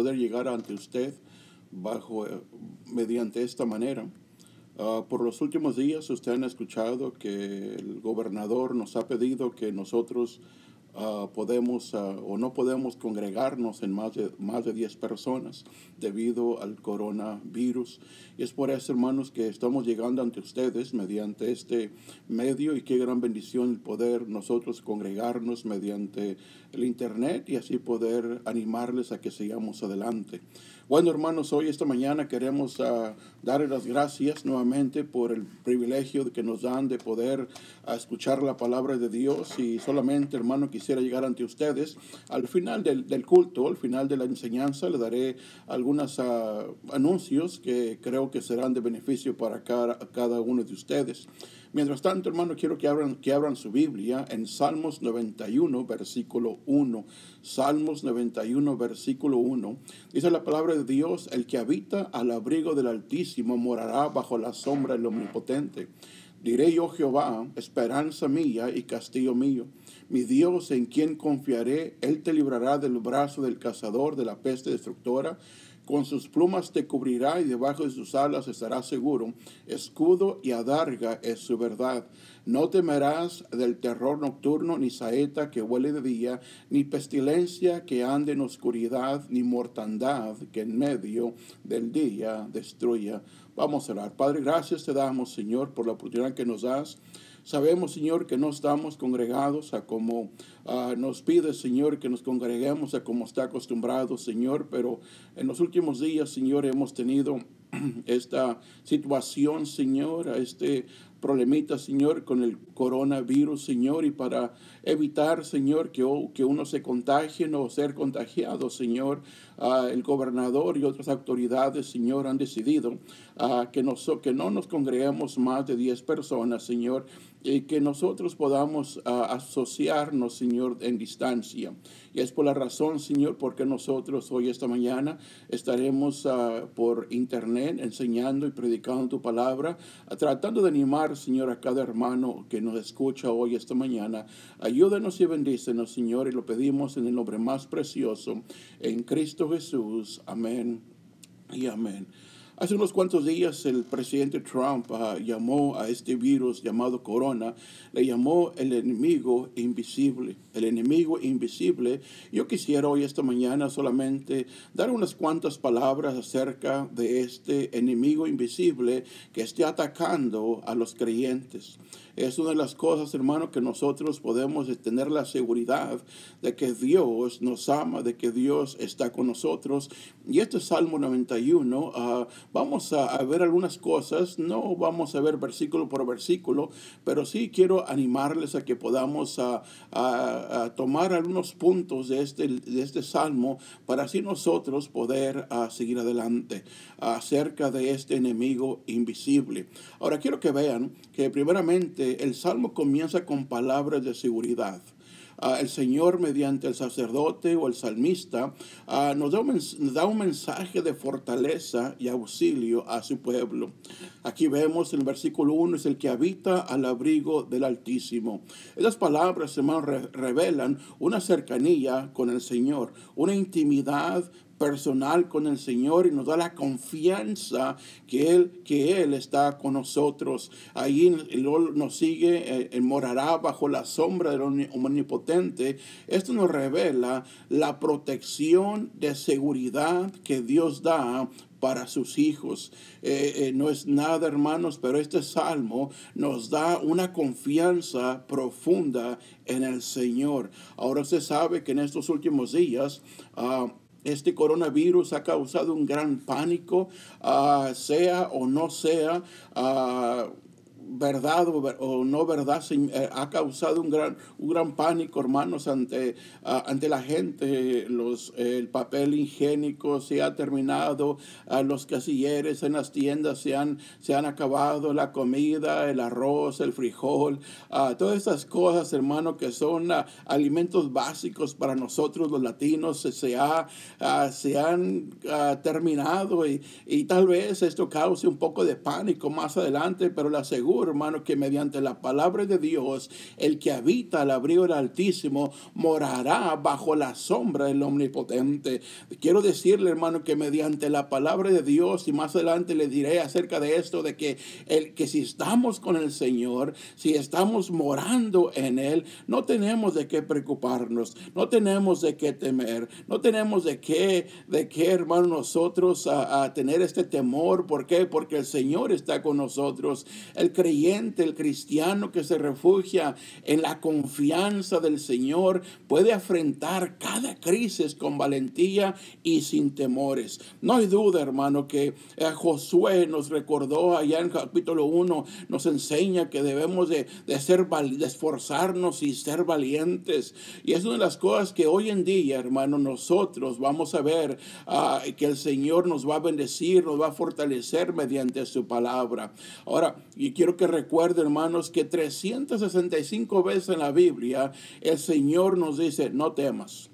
poder llegar ante usted bajo, eh, mediante esta manera. Ah, por los últimos días usted ha escuchado que el gobernador nos ha pedido que nosotros Ah, podemos ah, o no podemos congregarnos en más de, más de 10 personas debido al coronavirus. Y es por eso, hermanos, que estamos llegando ante ustedes mediante este medio y qué gran bendición poder nosotros congregarnos mediante el Internet y así poder animarles a que sigamos adelante. Bueno, hermanos, hoy, esta mañana, queremos uh, darle las gracias nuevamente por el privilegio que nos dan de poder escuchar la palabra de Dios. Y solamente, hermano, quisiera llegar ante ustedes. Al final del, culto, al final de la enseñanza, le daré algunos anuncios que creo que serán de beneficio para cada, cada uno de ustedes. Mientras tanto, hermano, quiero que abran, que abran su Biblia en Salmos 91, versículo 1. Salmos 91, versículo 1. Dice la palabra de Dios, el que habita al abrigo del Altísimo morará bajo la sombra del Omnipotente. Diré yo Jehová, esperanza mía y castillo mío, mi Dios en quien confiaré, Él te librará del brazo del cazador, de la peste destructora con sus plumas te cubrirá y debajo de sus alas estarás seguro. Escudo y adarga es su verdad. No temerás del terror nocturno, ni saeta que huele de día, ni pestilencia que ande en oscuridad, ni mortandad que en medio del día destruya. Vamos a orar. Padre, gracias te damos, Señor, por la oportunidad que nos das Sabemos, Señor, que no estamos congregados a como ah, nos pide, Señor, que nos congreguemos a como está acostumbrado, Señor, pero en los últimos días, Señor, hemos tenido esta situación, Señor, a este problemita, Señor, con el coronavirus, Señor, y para evitar, Señor, que, que uno se contagie o ser contagiado, Señor, el gobernador y otras autoridades, Señor, han decidido que, que no nos congreguemos más de 10 personas, Señor, y que nosotros podamos asociarnos, Señor, en distancia. Y es por la razón, Señor, porque nosotros hoy, esta mañana, estaremos por internet enseñando y predicando tu palabra, tratando de animar, Señor, a cada hermano que nos escucha hoy, esta mañana. Ayúdanos y bendícenos, Señor, y lo pedimos en el nombre más precioso, en Cristo Jesús. Amén y amén. Hace unos cuantos días el presidente Trump ah, llamó a este virus llamado corona, le llamó el enemigo invisible. El enemigo invisible. Yo quisiera hoy esta mañana solamente dar unas cuantas palabras acerca de este enemigo invisible que esté atacando a los creyentes. Es una de las cosas, hermano, que nosotros podemos tener la seguridad de que Dios nos ama, de que Dios está con nosotros. Y este Salmo 91, ah, vamos a, ver algunas cosas, no vamos a ver versículo por versículo, pero sí quiero animarles a que podamos a, tomar algunos puntos de este, de este Salmo para así nosotros poder seguir adelante acerca de este enemigo invisible. Ahora quiero que vean que primeramente el salmo comienza con palabras de seguridad. Ah, el Señor mediante el sacerdote o el salmista ah, nos, da un, mensaje de fortaleza y auxilio a su pueblo. Aquí vemos el versículo 1 es el que habita al abrigo del Altísimo. Esas palabras, hermanos, revelan una cercanía con el Señor, una intimidad personal con el Señor y nos da la confianza que Él, que Él está con nosotros. Ahí nos sigue, eh, morará bajo la sombra del omnipotente. Esto nos revela la protección de seguridad que Dios da para sus hijos. Eh, eh, no es nada, hermanos, pero este salmo nos da una confianza profunda en el Señor. Ahora se sabe que en estos últimos días ah, este coronavirus ha causado un gran pánico, ah, sea o no sea ah, verdad o, no verdad eh, ha causado un gran, un gran pánico, hermanos, ante, ante la gente. Los, el papel higiénico se ha terminado, los casilleres en las tiendas se han, se han acabado, la comida, el arroz, el frijol, todas estas cosas, hermanos, que son alimentos básicos para nosotros los latinos, se, ha, se han terminado y, y tal vez esto cause un poco de pánico más adelante, pero la seguro hermano, que mediante la palabra de Dios, el que habita al abrigo del Altísimo morará bajo la sombra del Omnipotente. Quiero decirle, hermano, que mediante la palabra de Dios, y más adelante le diré acerca de esto, de que, el, que si estamos con el Señor, si estamos morando en Él, no tenemos de qué preocuparnos, no tenemos de qué temer, no tenemos de qué, de qué, hermano, nosotros a, a tener este temor. ¿Por qué? Porque el Señor está con nosotros. El creyente, el cristiano que se refugia en la confianza del Señor puede afrontar cada crisis con valentía y sin temores. No hay duda, hermano, que eh, Josué nos recordó allá en capítulo 1, nos enseña que debemos de, ser, de esforzarnos y ser valientes. Y es una de las cosas que hoy en día, hermano, nosotros vamos a ver ah, que el Señor nos va a bendecir, nos va a fortalecer mediante su palabra. Ahora, y quiero que recuerden, hermanos, que 365 veces en la Biblia el Señor nos dice, no temas.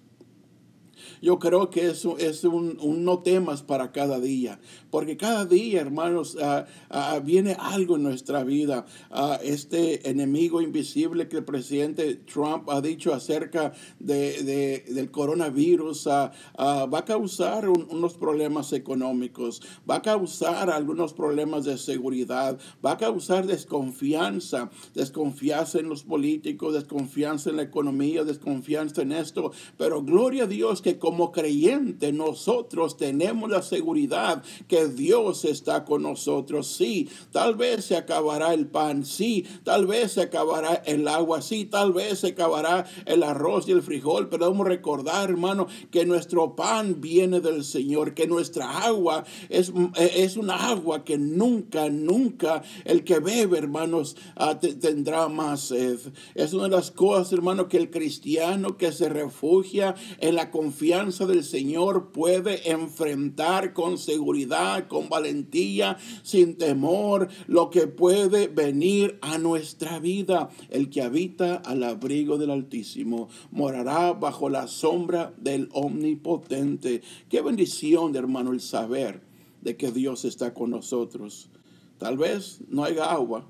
Yo creo que eso es un, no temas para cada día, porque cada día, hermanos, ah, ah, viene algo en nuestra vida. Ah, este enemigo invisible que el presidente Trump ha dicho acerca de, del coronavirus va a causar unos problemas económicos, va a causar algunos problemas de seguridad, va a causar desconfianza, desconfianza en los políticos, desconfianza en la economía, desconfianza en esto, pero gloria a Dios que como creyente nosotros tenemos la seguridad que Dios está con nosotros. Sí, tal vez se acabará el pan, sí, tal vez se acabará el agua, sí, tal vez se acabará el arroz y el frijol, pero debemos recordar, hermano, que nuestro pan viene del Señor, que nuestra agua es, es una agua que nunca, nunca el que bebe, hermanos, ah, tendrá más sed. Es una de las cosas, hermano, que el cristiano que se refugia en la confianza del Señor puede enfrentar con seguridad, con valentía, sin temor, lo que puede venir a nuestra vida. El que habita al abrigo del Altísimo morará bajo la sombra del Omnipotente. Qué bendición, hermano, el saber de que Dios está con nosotros. Tal vez no haya agua,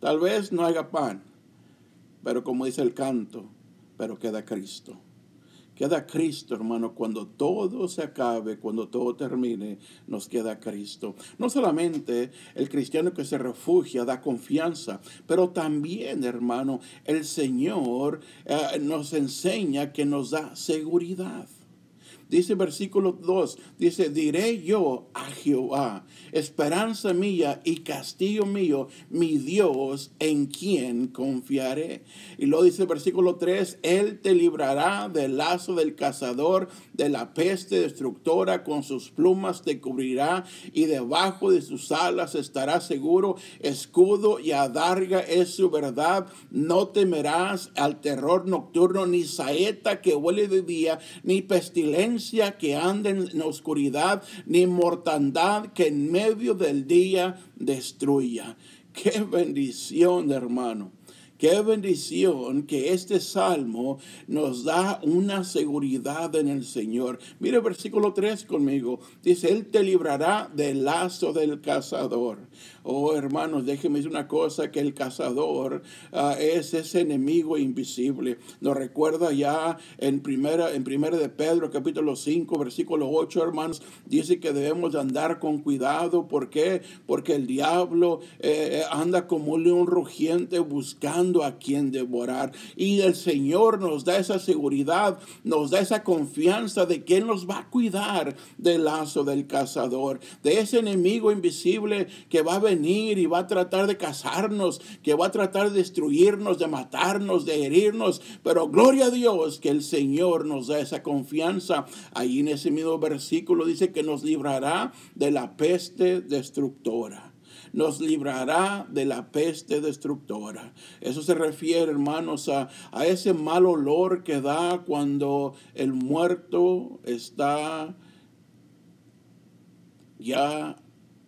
tal vez no haya pan, pero como dice el canto, pero queda Cristo. Queda Cristo, hermano, cuando todo se acabe, cuando todo termine, nos queda Cristo. No solamente el cristiano que se refugia da confianza, pero también, hermano, el Señor eh, nos enseña que nos da seguridad. Dice versículo 2, dice, diré yo a Jehová, esperanza mía y castillo mío, mi Dios, en quien confiaré. Y lo dice versículo 3, Él te librará del lazo del cazador, de la peste destructora, con sus plumas te cubrirá y debajo de sus alas estará seguro. Escudo y adarga es su verdad. No temerás al terror nocturno, ni saeta que huele de día, ni pestilencia que anda en oscuridad, ni mortandad que en medio del día destruya. Qué bendición, hermano. Qué bendición que este salmo nos da una seguridad en el Señor. Mire versículo 3 conmigo. Dice, Él te librará del lazo del cazador. Oh, hermanos, déjenme decir una cosa, que el cazador ah, es ese enemigo invisible. Nos recuerda ya en primera, en de Pedro, capítulo 5, versículo 8, hermanos, dice que debemos andar con cuidado. ¿Por qué? Porque el diablo eh, anda como un león rugiente buscando a quien devorar. Y el Señor nos da esa seguridad, nos da esa confianza de que nos va a cuidar del lazo del cazador, de ese enemigo invisible que va a venir y va a tratar de casarnos, que va a tratar de destruirnos, de matarnos, de herirnos. Pero gloria a Dios que el Señor nos da esa confianza. Ahí en ese mismo versículo dice que nos librará de la peste destructora nos librará de la peste destructora. Eso se refiere, hermanos, a, a, ese mal olor que da cuando el muerto está ya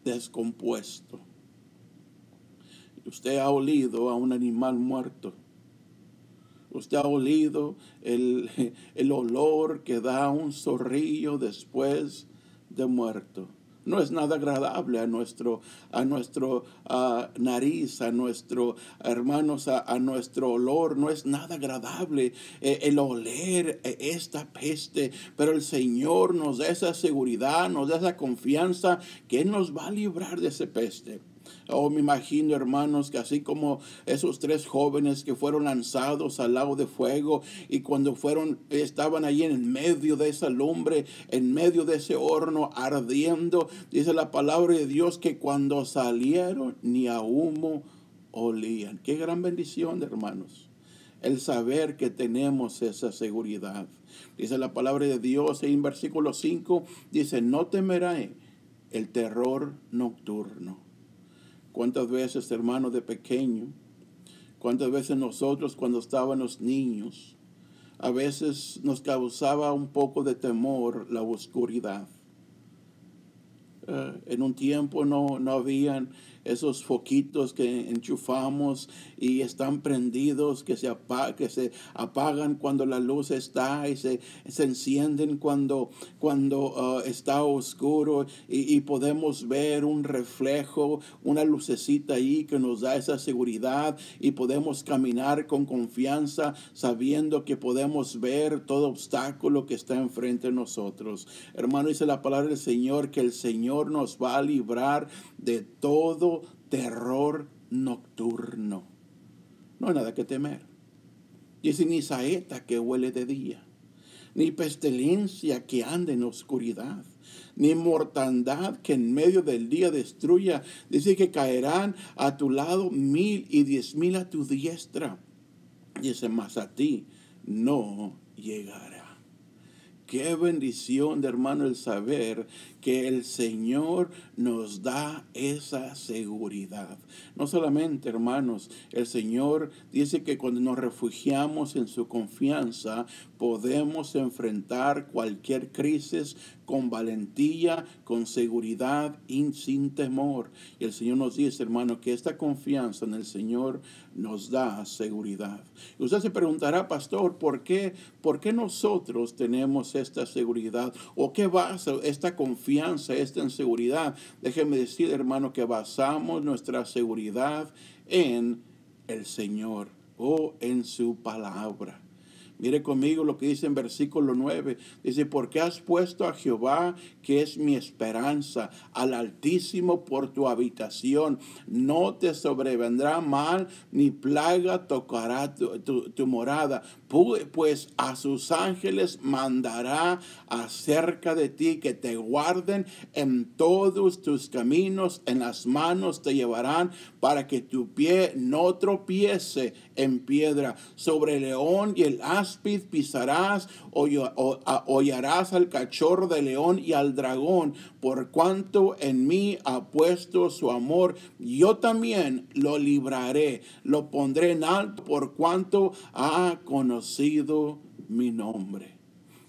descompuesto. Usted ha olido a un animal muerto. Usted ha olido el, el olor que da un zorrillo después de muerto. no es nada agradable a nuestro, a nuestro nariz, a nuestro, hermanos, a, nuestro olor, no es nada agradable eh, el oler eh, esta peste, pero el Señor nos da esa seguridad, nos da esa confianza que nos va a librar de esa peste. Oh, me imagino, hermanos, que así como esos tres jóvenes que fueron lanzados al lago de fuego y cuando fueron, estaban allí en medio de esa lumbre, en medio de ese horno ardiendo, dice la palabra de Dios que cuando salieron ni a humo olían. Qué gran bendición, hermanos. El saber que tenemos esa seguridad. Dice la palabra de Dios en versículo 5, dice, no temerá el terror nocturno ¿Cuántas veces, hermano, de pequeño? ¿Cuántas veces nosotros cuando estábamos niños, a veces nos causaba un poco de temor la oscuridad? Eh, en un tiempo no, no habían esos foquitos que enchufamos y están prendidos, que se, que se apagan cuando la luz está y se, se encienden cuando, cuando uh, está oscuro y, y, podemos ver un reflejo, una lucecita ahí que nos da esa seguridad y podemos caminar con confianza sabiendo que podemos ver todo obstáculo que está enfrente de nosotros. Hermano, dice la palabra del Señor que el Señor nos va a librar de todo terror nocturno. No hay nada que temer. Dice ni saeta que huele de día, ni pestilencia que ande en oscuridad, ni mortandad que en medio del día destruya. Dice que caerán a tu lado mil y diez mil a tu diestra. Dice, más a ti no llegará. Qué bendición de hermano el saber que el Señor nos da esa seguridad. No solamente, hermanos, el Señor dice que cuando nos refugiamos en su confianza, podemos enfrentar cualquier crisis con valentía, con seguridad y sin temor. Y el Señor nos dice, hermano, que esta confianza en el Señor nos da seguridad. Usted se preguntará, pastor, ¿por qué, ¿por qué nosotros tenemos esta seguridad? ¿O qué basa esta confianza? Confianza, esta inseguridad. Déjeme decir, hermano, que basamos nuestra seguridad en el Señor o en su palabra. Mire conmigo lo que dice en versículo 9. Dice, porque has puesto a Jehová, que es mi esperanza, al Altísimo por tu habitación. No te sobrevendrá mal, ni plaga tocará tu, morada. Pues a sus ángeles mandará acerca de ti que te guarden en todos tus caminos, en las manos te llevarán para que tu pie no tropiece en piedra. Sobre el león y el áspid pisarás, hollarás al cachorro de león y al dragón, por cuanto en mí ha puesto su amor. Yo también lo libraré, lo pondré en alto, por cuanto ha conocido mi nombre.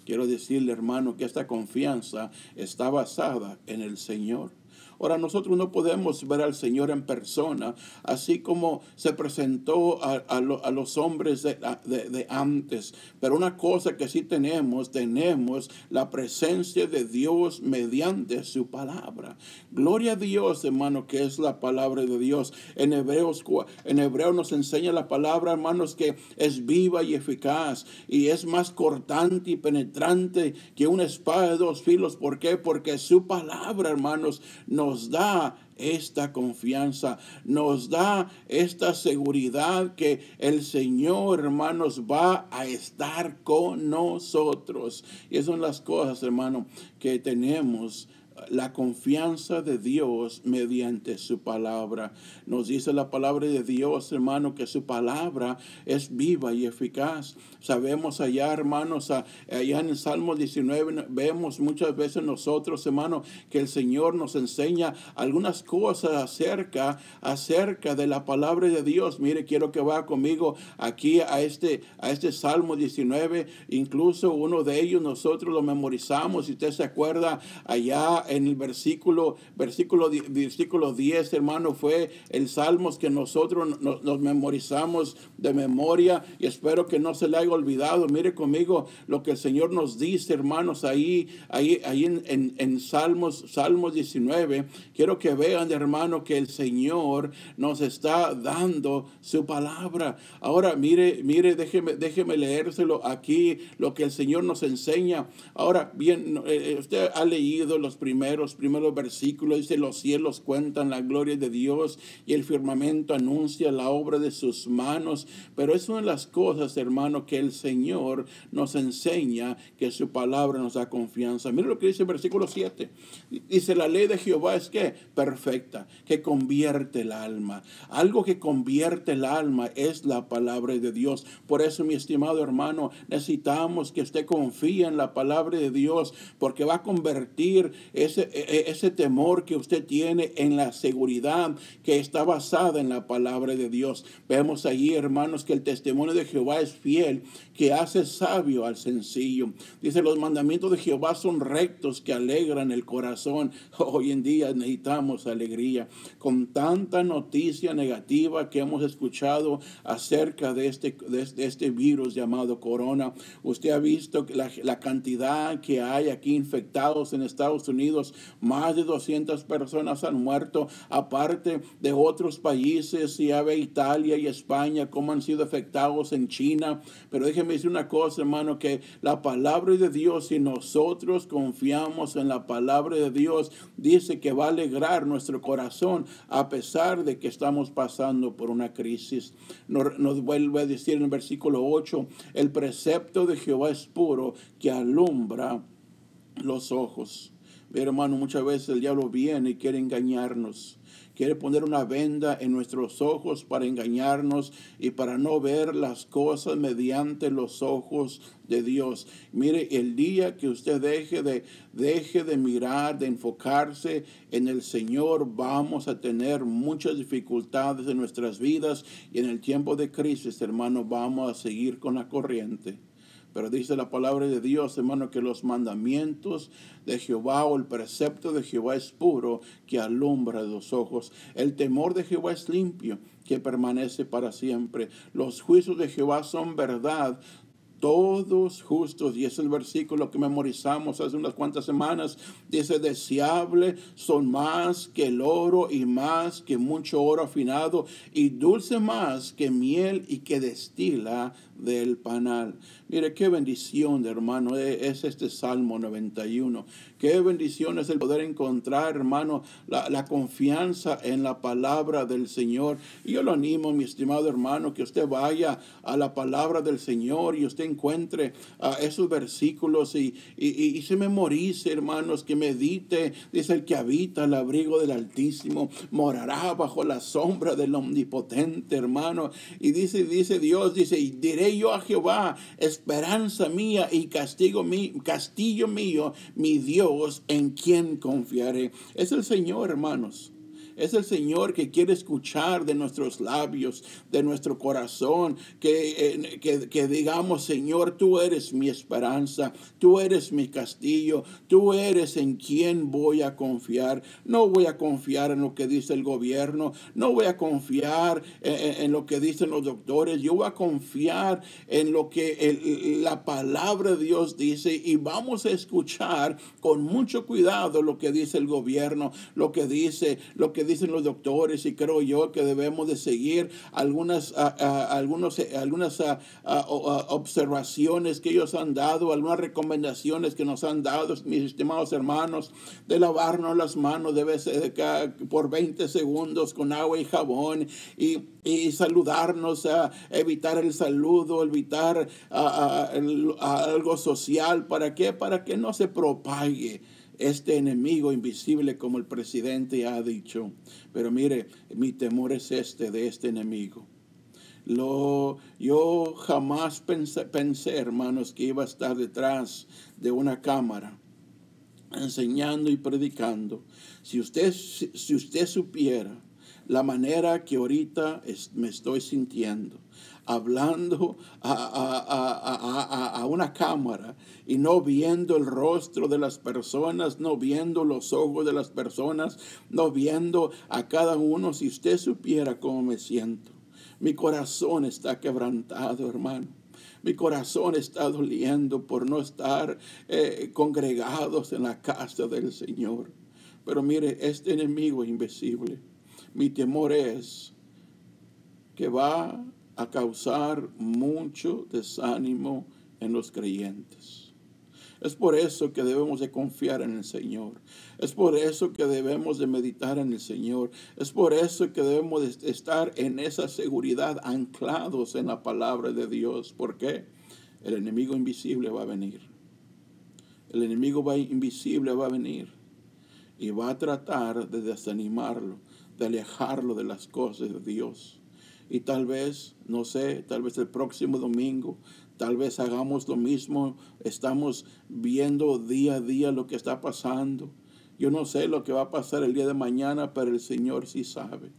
Quiero decirle, hermano, que esta confianza está basada en el Señor. Ahora nosotros no podemos ver al Señor en persona, así como se presentó a, los hombres de, antes. Pero una cosa que sí tenemos, tenemos la presencia de Dios mediante su palabra. Gloria a Dios, hermano, que es la palabra de Dios. En Hebreos, en Hebreo nos enseña la palabra, hermanos, que es viva y eficaz y es más cortante y penetrante que una espada de dos filos. ¿Por qué? Porque su palabra, hermanos, nos nos da esta confianza, nos da esta seguridad que el Señor, hermanos, va a estar con nosotros. Y esas son las cosas, hermano, que tenemos la confianza de Dios mediante su palabra. Nos dice la palabra de Dios, hermano, que su palabra es viva y eficaz. Sabemos allá, hermanos, allá en el Salmo 19, vemos muchas veces nosotros, hermano, que el Señor nos enseña algunas cosas acerca, acerca de la palabra de Dios. Mire, quiero que vaya conmigo aquí a este, a este Salmo 19. Incluso uno de ellos nosotros lo memorizamos. Si usted se acuerda, allá en el versículo, versículo, versículo 10, hermano, fue el Salmos que nosotros nos, memorizamos de memoria y espero que no se le haya olvidado. Mire conmigo lo que el Señor nos dice, hermanos, ahí, ahí, ahí en, en, Salmos, Salmos 19. Quiero que vean, hermano, que el Señor nos está dando su palabra. Ahora, mire, mire, déjeme, déjeme leérselo aquí, lo que el Señor nos enseña. Ahora, bien, eh, eh, usted ha leído los primeros, primeros versículos, dice, los cielos cuentan la gloria de Dios y el firmamento anuncia la obra de sus manos. Pero es una de las cosas, hermano, que el Señor nos enseña, que su palabra nos da confianza. Mire lo que dice el versículo 7. Dice, la ley de Jehová es que perfecta, que convierte el alma. Algo que convierte el alma es la palabra de Dios. Por eso, mi estimado hermano, necesitamos que usted confíe en la palabra de Dios, porque va a convertir ese, e, e, ese temor que usted tiene en la seguridad que está basada en la palabra de Dios. Vemos allí, hermanos, que el testimonio de Jehová es fiel, que hace sabio al sencillo. Dice, los mandamientos de Jehová son rectos que alegran el corazón. Hoy en día necesitamos alegría. Con tanta noticia negativa que hemos escuchado acerca de este, de este virus llamado corona, usted ha visto la, cantidad que hay aquí infectados en Estados Unidos. Más de 200 personas han muerto, aparte de otros países, ya ve Italia y España, cómo han sido afectados en China. Pero déjeme decir una cosa, hermano, que la palabra de Dios, si nosotros confiamos en la palabra de Dios, dice que va a alegrar nuestro corazón a pesar de que estamos pasando por una crisis. Nos, nos vuelve a decir en el versículo 8, el precepto de Jehová es puro que alumbra los ojos. hermano, muchas veces el diablo viene y quiere engañarnos. Quiere poner una venda en nuestros ojos para engañarnos y para no ver las cosas mediante los ojos de Dios. Mire, el día que usted deje de, deje de mirar, de enfocarse en el Señor, vamos a tener muchas dificultades en nuestras vidas y en el tiempo de crisis, hermano, vamos a seguir con la corriente. Pero dice la palabra de Dios, hermano, que los mandamientos de Jehová o el precepto de Jehová es puro, que alumbra los ojos. El temor de Jehová es limpio, que permanece para siempre. Los juicios de Jehová son verdad, todos justos, y es el versículo que memorizamos hace unas cuantas semanas, dice, deseable son más que el oro y más que mucho oro afinado y dulce más que miel y que destila del panal. Mire qué bendición, hermano, e, es este Salmo 91. Qué bendición es el poder encontrar, hermano, la, confianza en la palabra del Señor. Y yo lo animo, mi estimado hermano, que usted vaya a la palabra del Señor y usted encuentre uh, esos versículos y, y, se memorice, hermanos, que medite. Dice el que habita el abrigo del Altísimo, morará bajo la sombra del Omnipotente, hermano. Y dice, dice Dios, dice, y diré yo a Jehová, esperanza mía y castigo mío, castillo mío, mi Dios en quien confiaré. Es el Señor, hermanos. Es el Señor que quiere escuchar de nuestros labios, de nuestro corazón, que, que, digamos, Señor, tú eres mi esperanza, tú eres mi castillo, tú eres en quien voy a confiar. No voy a confiar en lo que dice el gobierno, no voy a confiar en, lo que dicen los doctores, yo voy a confiar en lo que la palabra de Dios dice y vamos a escuchar con mucho cuidado lo que dice el gobierno, lo que dice, lo que dicen los doctores y creo yo que debemos de seguir algunas, algunos, algunas observaciones que ellos han dado, algunas recomendaciones que nos han dado, mis estimados hermanos, de lavarnos las manos de vez por 20 segundos con agua y jabón y, y saludarnos, a evitar el saludo, evitar algo social. ¿Para qué? Para que no se propague este enemigo invisible como el presidente ha dicho. Pero mire, mi temor es este de este enemigo. Lo, yo jamás pensé, pensé, hermanos, que iba a estar detrás de una cámara enseñando y predicando. Si usted, si usted supiera la manera que ahorita me estoy sintiendo, hablando a, una cámara y no viendo el rostro de las personas, no viendo los ojos de las personas, no viendo a cada uno. Si usted supiera cómo me siento, mi corazón está quebrantado, hermano. Mi corazón está doliendo por no estar eh, congregados en la casa del Señor. Pero mire, este enemigo invisible, mi temor es que va a causar mucho desánimo en los creyentes. Es por eso que debemos de confiar en el Señor. Es por eso que debemos de meditar en el Señor. Es por eso que debemos de estar en esa seguridad anclados en la palabra de Dios. ¿Por qué? El enemigo invisible va a venir. El enemigo va invisible va a venir y va a tratar de desanimarlo, de alejarlo de las cosas de Dios. Y tal vez, no sé, tal vez el próximo domingo, tal vez hagamos lo mismo. Estamos viendo día a día lo que está pasando. Yo no sé lo que va a pasar el día de mañana, pero el Señor sí sabe.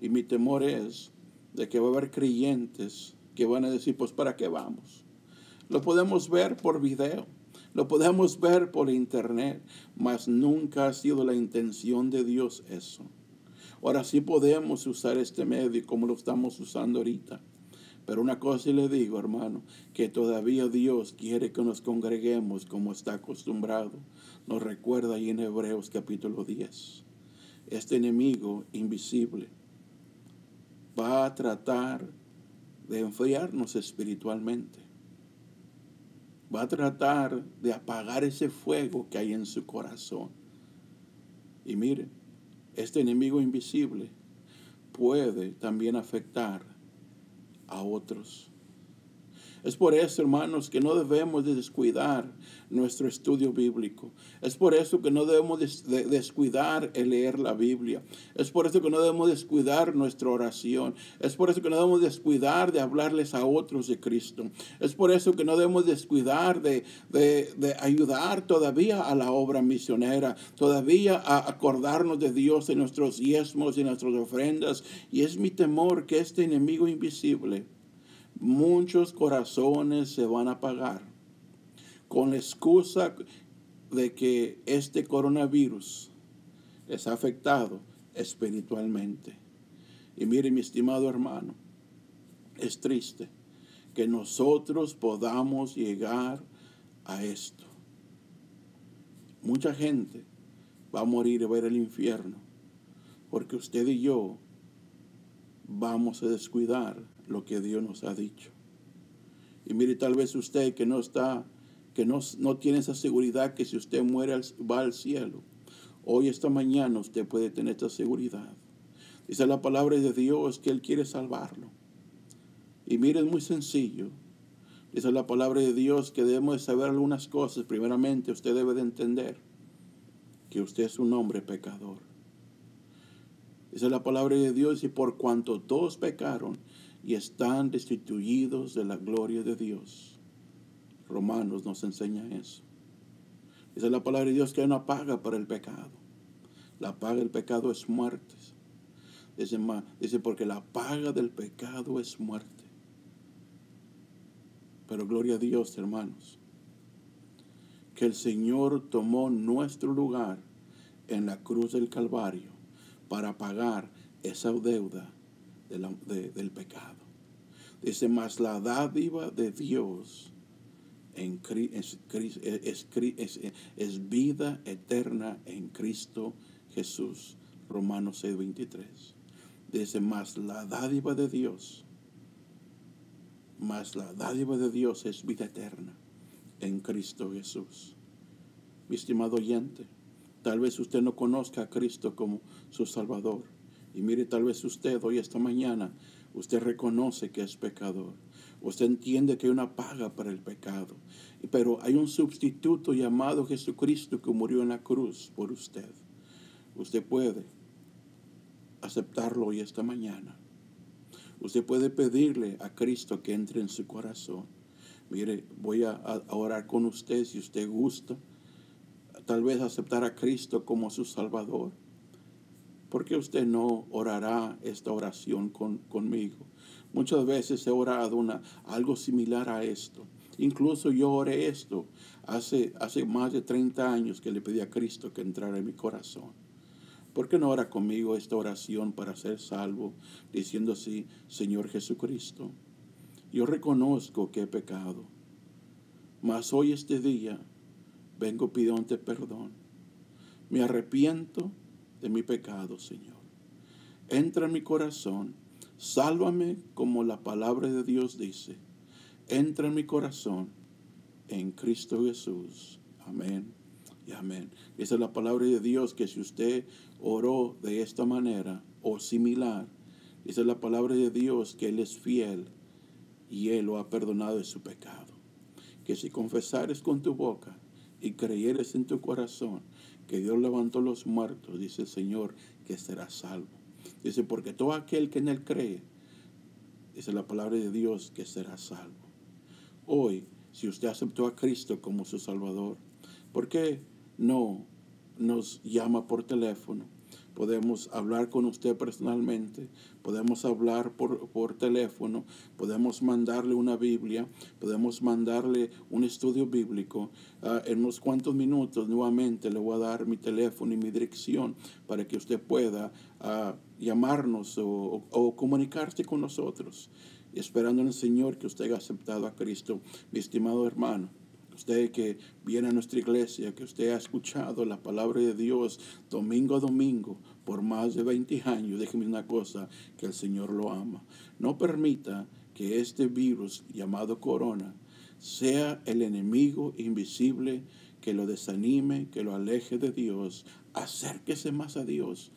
Y mi temor es de que va a haber creyentes que van a decir, pues ¿para qué vamos? Lo podemos ver por video lo podemos ver por internet, mas nunca ha sido la intención de Dios eso. Ahora sí podemos usar este medio como lo estamos usando ahorita. Pero una cosa le digo, hermano, que todavía Dios quiere que nos congreguemos como está acostumbrado. Nos recuerda ahí en Hebreos capítulo 10. Este enemigo invisible va a tratar de enfriarnos espiritualmente va a tratar de apagar ese fuego que hay en su corazón. Y mire, este enemigo invisible puede también afectar a otros. Es por eso, hermanos, que no debemos de descuidar nuestro estudio bíblico. Es por eso que no debemos descuidar el leer la Biblia. Es por eso que no debemos descuidar nuestra oración. Es por eso que no debemos descuidar de hablarles a otros de Cristo. Es por eso que no debemos descuidar de, de ayudar todavía a la obra misionera, todavía a acordarnos de Dios en nuestros diezmos y nuestras ofrendas. Y es mi temor que este enemigo invisible muchos corazones se van a apagar con la excusa de que este coronavirus ha afectado espiritualmente. Y mire, mi estimado hermano, es triste que nosotros podamos llegar a esto. Mucha gente va a morir y va a ir al infierno porque usted y yo vamos a descuidar lo que Dios nos ha dicho. Y mire, tal vez usted que no está, que no, no tiene esa seguridad que si usted muere va al cielo. Hoy, esta mañana, usted puede tener esta seguridad. Dice la palabra de Dios que Él quiere salvarlo. Y mire, es muy sencillo. Dice la palabra de Dios que debemos de saber algunas cosas. Primeramente, usted debe de entender que usted es un hombre pecador. Dice la palabra de Dios y por cuanto todos pecaron y están destituidos de la gloria de Dios. Romanos nos enseña eso. Dice la palabra de Dios que hay una paga para el pecado. La paga del pecado es muerte. Dice, dice porque la paga del pecado es muerte. Pero gloria a Dios, hermanos, que el Señor tomó nuestro lugar en la cruz del Calvario para pagar esa deuda del pecado. Dice, más la dádiva de Dios en, es, es, es, vida eterna en Cristo Jesús. Romanos 6:23. Dice, más la dádiva de Dios, más la dádiva de Dios es vida eterna en Cristo Jesús. Mi estimado oyente, tal vez usted no conozca a Cristo como su Salvador y mire, tal vez usted hoy, esta mañana, usted reconoce que es pecador. Usted entiende que hay una paga para el pecado. Pero hay un sustituto llamado Jesucristo que murió en la cruz por usted. Usted puede aceptarlo hoy esta mañana. Usted puede pedirle a Cristo que entre en su corazón. Mire, voy a, a orar con usted si usted gusta. Tal vez aceptar a Cristo como su Salvador ¿por qué usted no orará esta oración con, conmigo? Muchas veces he orado una, algo similar a esto. Incluso yo oré esto hace, hace más de 30 años que le pedí a Cristo que entrara en mi corazón. ¿Por qué no ora conmigo esta oración para ser salvo, diciendo así, Señor Jesucristo, yo reconozco que he pecado, mas hoy este día vengo pidiéndote perdón. Me arrepiento de mi pecado, Señor. Entra en mi corazón, sálvame como la palabra de Dios dice entra en mi corazón en Cristo Jesús. Amén y amén. Esa es la palabra de Dios que si usted oró de esta manera o similar, esa es la palabra de Dios que Él es fiel y Él lo ha perdonado de su pecado. Que si confesares con tu boca y creyeres en tu corazón que Dios levantó los muertos, dice el Señor, que será salvo. Dice, porque todo aquel que en Él cree, dice la palabra de Dios, que será salvo hoy, si usted aceptó a Cristo como su Salvador, ¿por qué no nos llama por teléfono? Podemos hablar con usted personalmente, podemos hablar por, por, teléfono, podemos mandarle una Biblia, podemos mandarle un estudio bíblico. Ah, en unos cuantos minutos nuevamente le voy a dar mi teléfono y mi dirección para que usted pueda ah, llamarnos o, comunicarse con nosotros esperando en el Señor que usted haya aceptado a Cristo. Mi estimado hermano, usted que viene a nuestra iglesia, que usted ha escuchado la palabra de Dios domingo a domingo por más de 20 años, déjeme una cosa, que el Señor lo ama. No permita que este virus llamado corona sea el enemigo invisible que lo desanime, que lo aleje de Dios. Acérquese más a Dios.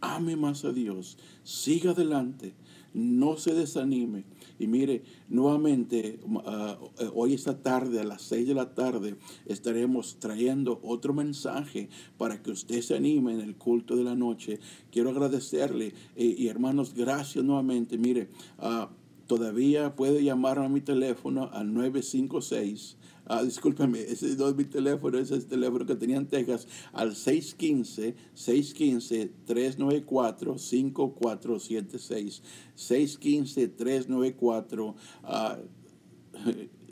Ame más a Dios. Siga adelante no se desanime. Y mire, nuevamente, ah, hoy esta tarde, a las seis de la tarde, estaremos trayendo otro mensaje para que usted se anime en el culto de la noche. Quiero agradecerle eh, y hermanos, gracias nuevamente. Mire, uh, todavía puede llamar a mi teléfono al 956 ah, discúlpeme, ese no es mi teléfono, ese es el teléfono que tenía en Texas, al 615-615-394-5476. 615-394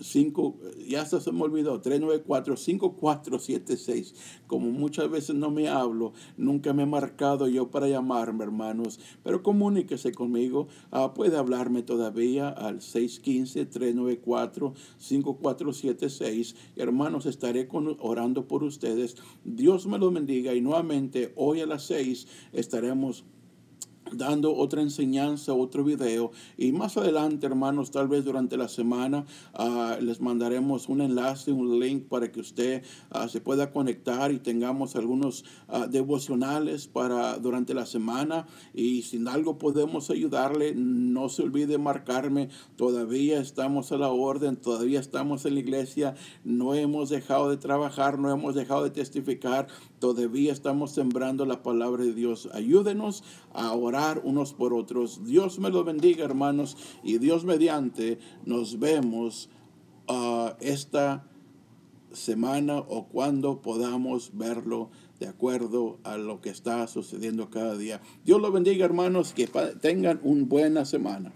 5, ya hasta se me olvidó, 394-5476. Como muchas veces no me hablo, nunca me he marcado yo para llamarme, hermanos, pero comuníquese conmigo. Ah, puede hablarme todavía al 615-394-5476. Hermanos, estaré orando por ustedes. Dios me los bendiga y nuevamente hoy a las 6 estaremos dando otra enseñanza, otro video. Y más adelante, hermanos, tal vez durante la semana ah, les mandaremos un enlace, un link para que usted ah, se pueda conectar y tengamos algunos uh, devocionales para durante la semana. Y si algo podemos ayudarle, no se olvide marcarme. Todavía estamos a la orden, todavía estamos en la iglesia, no hemos dejado de trabajar, no hemos dejado de testificar, todavía estamos sembrando la palabra de Dios. Ayúdenos a orar unos por otros. Dios me lo bendiga, hermanos, y Dios mediante nos vemos uh, esta semana o cuando podamos verlo de acuerdo a lo que está sucediendo cada día. Dios lo bendiga, hermanos, que tengan una buena semana.